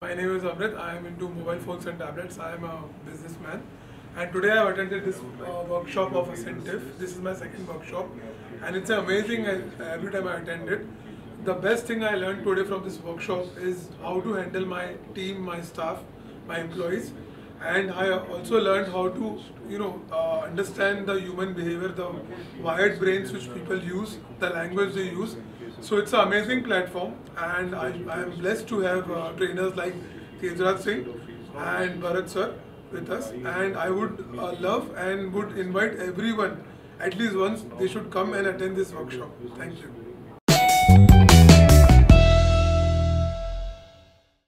My name is Amrit. I am into mobile phones and tablets. I am a businessman. And today I attended this uh, workshop of Asentiv. This is my second workshop. And it's amazing every time I attend it. The best thing I learned today from this workshop is how to handle my team, my staff, my employees. And I also learned how to, you know, uh, understand the human behavior, the wired brains which people use, the language they use. So it's an amazing platform, and I, I am blessed to have uh, trainers like Tejraj Singh and Bharat sir with us. And I would uh, love and would invite everyone, at least once, they should come and attend this workshop. Thank you.